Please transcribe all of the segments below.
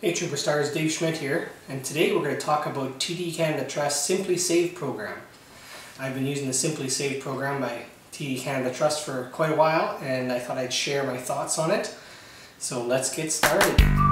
Hey Trooper Stars, Dave Schmidt here, and today we're going to talk about TD Canada Trust Simply Save program. I've been using the Simply Save program by TD Canada Trust for quite a while, and I thought I'd share my thoughts on it. So let's get started.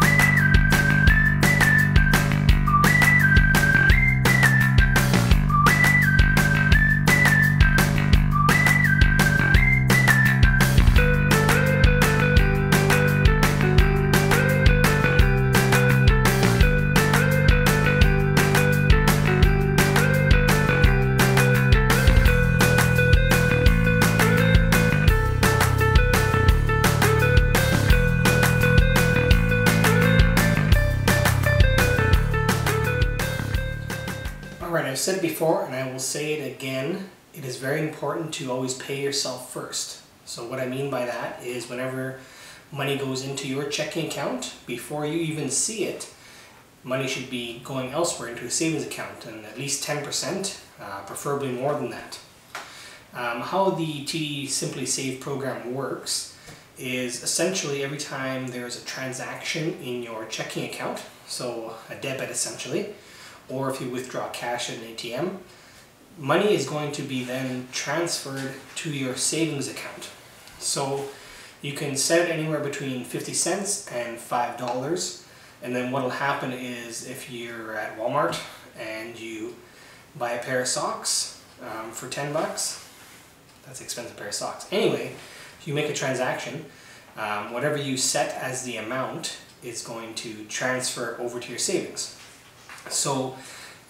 I've said it before and I will say it again. It is very important to always pay yourself first. So what I mean by that is whenever money goes into your checking account, before you even see it, money should be going elsewhere into a savings account and at least 10%, uh, preferably more than that. Um, how the TD Simply Save program works is essentially every time there's a transaction in your checking account, so a debit essentially, or if you withdraw cash at an ATM, money is going to be then transferred to your savings account. So you can set it anywhere between 50 cents and $5. And then what will happen is if you're at Walmart and you buy a pair of socks um, for 10 bucks, that's an expensive pair of socks. Anyway, you make a transaction, um, whatever you set as the amount is going to transfer over to your savings. So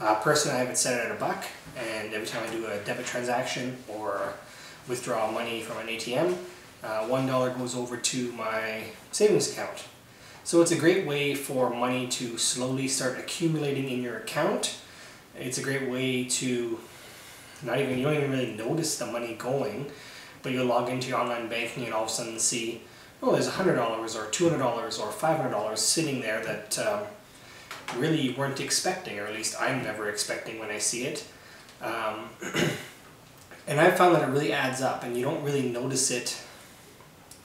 uh, personally I have it set at a buck and every time I do a debit transaction or withdraw money from an ATM, uh, one dollar goes over to my savings account. So it's a great way for money to slowly start accumulating in your account. It's a great way to not even, you don't even really notice the money going, but you log into your online banking and all of a sudden see, oh, there's $100 or $200 or $500 sitting there that um, really weren't expecting, or at least I'm never expecting when I see it. Um, and I've found that it really adds up, and you don't really notice it.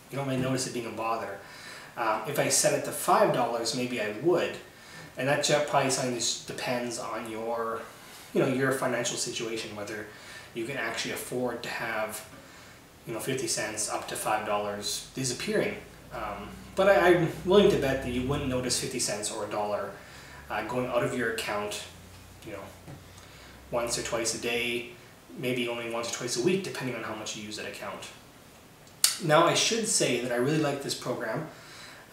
You don't really notice it being a bother. Um, if I set it to five dollars, maybe I would, and that probably something that depends on your, you know, your financial situation, whether you can actually afford to have, you know, fifty cents up to five dollars disappearing. Um, but I, I'm willing to bet that you wouldn't notice fifty cents or a dollar uh, going out of your account, you know, once or twice a day, maybe only once or twice a week, depending on how much you use that account. Now, I should say that I really like this program.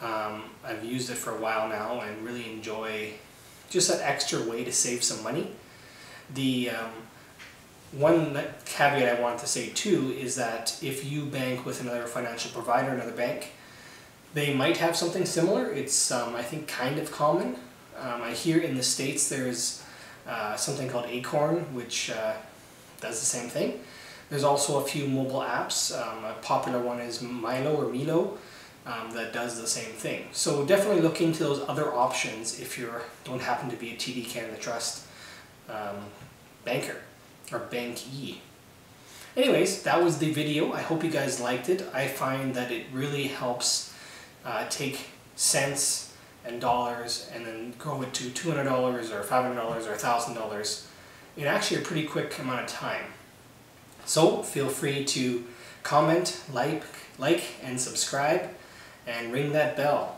Um, I've used it for a while now and really enjoy just that extra way to save some money. The um, one caveat I want to say too is that if you bank with another financial provider, another bank, they might have something similar. It's, um, I think, kind of common. Um, I hear in the States there's uh, something called Acorn, which uh, does the same thing. There's also a few mobile apps. Um, a popular one is Mylo or Mylo um, that does the same thing. So definitely look into those other options if you don't happen to be a TD Canada Trust um, banker or bankee. Anyways, that was the video. I hope you guys liked it. I find that it really helps uh, take cents and dollars and then grow it to $200 or $500 or $1,000 in actually a pretty quick amount of time. So feel free to comment, like, like and subscribe and ring that bell.